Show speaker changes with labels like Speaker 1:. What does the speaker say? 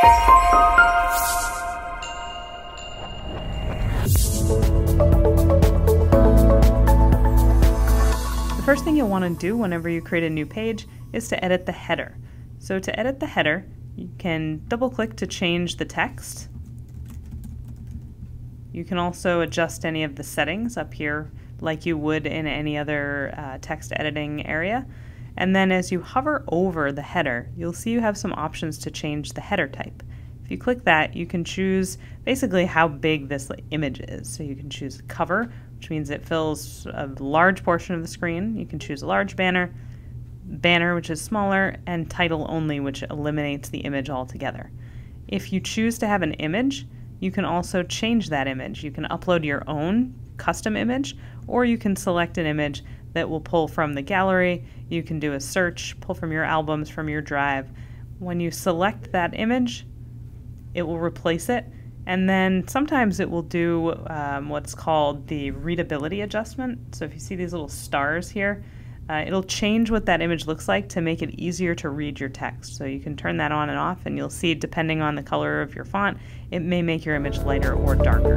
Speaker 1: The first thing you'll want to do whenever you create a new page is to edit the header. So to edit the header, you can double click to change the text. You can also adjust any of the settings up here like you would in any other uh, text editing area. And then as you hover over the header, you'll see you have some options to change the header type. If you click that, you can choose basically how big this image is. So you can choose cover, which means it fills a large portion of the screen. You can choose a large banner, banner, which is smaller, and title only, which eliminates the image altogether. If you choose to have an image, you can also change that image. You can upload your own custom image, or you can select an image that will pull from the gallery. You can do a search, pull from your albums, from your drive. When you select that image, it will replace it. And then sometimes it will do um, what's called the readability adjustment. So if you see these little stars here, uh, it'll change what that image looks like to make it easier to read your text. So you can turn that on and off, and you'll see, depending on the color of your font, it may make your image lighter or darker.